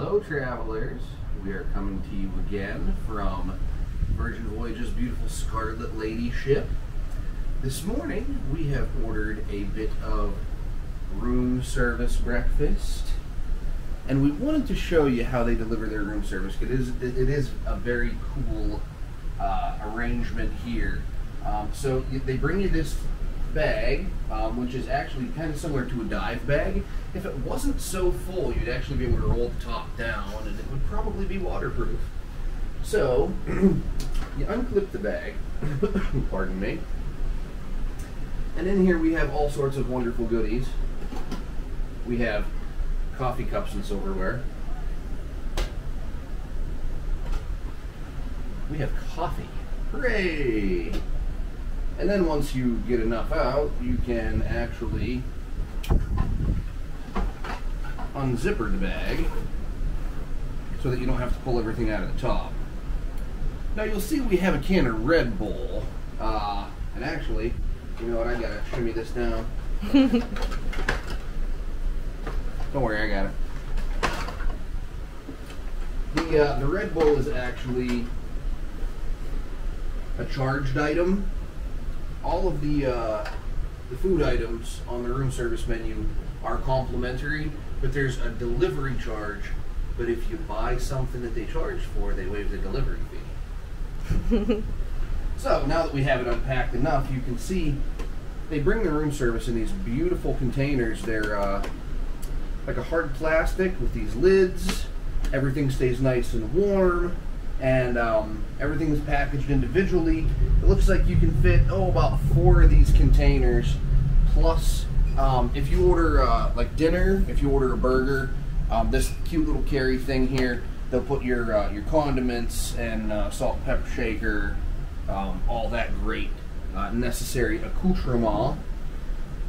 Hello, travelers. We are coming to you again from Virgin Voyages' beautiful Scarlet Lady ship. This morning, we have ordered a bit of room service breakfast, and we wanted to show you how they deliver their room service. It is it is a very cool uh, arrangement here. Um, so they bring you this bag, um, which is actually kind of similar to a dive bag. If it wasn't so full, you'd actually be able to roll the top down and it would probably be waterproof. So, you unclip the bag, pardon me, and in here we have all sorts of wonderful goodies. We have coffee cups and silverware. We have coffee. Hooray! And then once you get enough out, you can actually unzipper the bag so that you don't have to pull everything out of the top. Now you'll see we have a can of Red Bull. Uh, and actually, you know what, I gotta shimmy this down. don't worry, I got it. The, uh, the Red Bull is actually a charged item all of the uh, the food items on the room service menu are complimentary, but there's a delivery charge. But if you buy something that they charge for, they waive the delivery fee. so now that we have it unpacked enough, you can see they bring the room service in these beautiful containers. They're uh, like a hard plastic with these lids. Everything stays nice and warm and um, is packaged individually. It looks like you can fit oh about four of these containers, plus um, if you order uh, like dinner, if you order a burger, um, this cute little carry thing here, they'll put your uh, your condiments and uh, salt and pepper shaker, um, all that great uh, necessary accoutrement.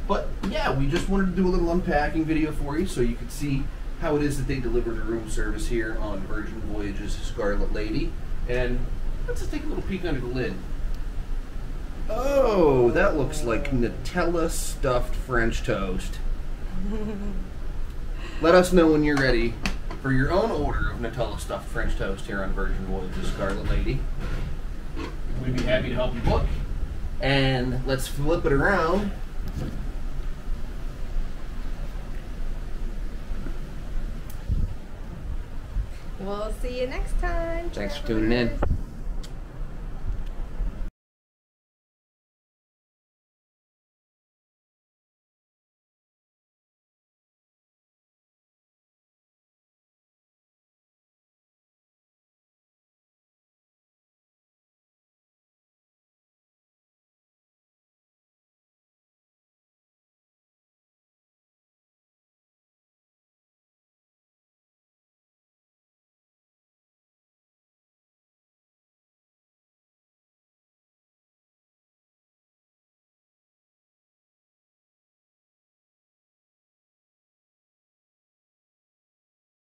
But yeah, we just wanted to do a little unpacking video for you so you could see how it is that they deliver the room service here on Virgin Voyages Scarlet Lady. And let's just take a little peek under the lid. Oh, that looks like Nutella stuffed French toast. Let us know when you're ready for your own order of Nutella stuffed French toast here on Virgin Voyages Scarlet Lady. We'd be happy to help you book. And let's flip it around We'll see you next time. Thanks for tuning in.